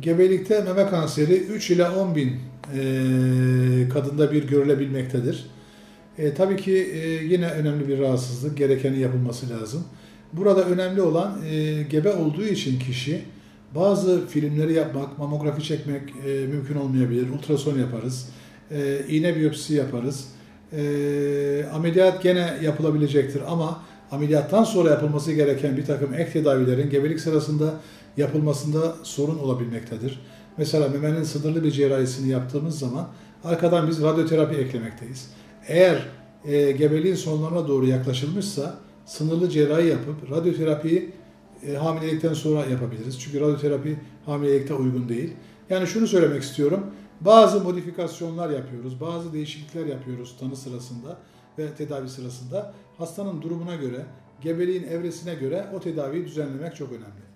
Gebelikte meme kanseri 3 ile 10 bin e, kadında bir görülebilmektedir. E, tabii ki e, yine önemli bir rahatsızlık, gerekeni yapılması lazım. Burada önemli olan e, gebe olduğu için kişi bazı filmleri yapmak, mamografi çekmek e, mümkün olmayabilir. Ultrason yaparız, e, iğne biyopsisi yaparız. E, ameliyat gene yapılabilecektir ama ameliyattan sonra yapılması gereken bir takım ek tedavilerin gebelik sırasında yapılmasında sorun olabilmektedir. Mesela memenin sınırlı bir cerrahisini yaptığımız zaman arkadan biz radyoterapi eklemekteyiz. Eğer e, gebeliğin sonlarına doğru yaklaşılmışsa sınırlı cerrahi yapıp radyoterapiyi e, hamilelikten sonra yapabiliriz. Çünkü radyoterapi hamilelikte uygun değil. Yani şunu söylemek istiyorum. Bazı modifikasyonlar yapıyoruz, bazı değişiklikler yapıyoruz tanı sırasında ve tedavi sırasında. Hastanın durumuna göre, gebeliğin evresine göre o tedaviyi düzenlemek çok önemli.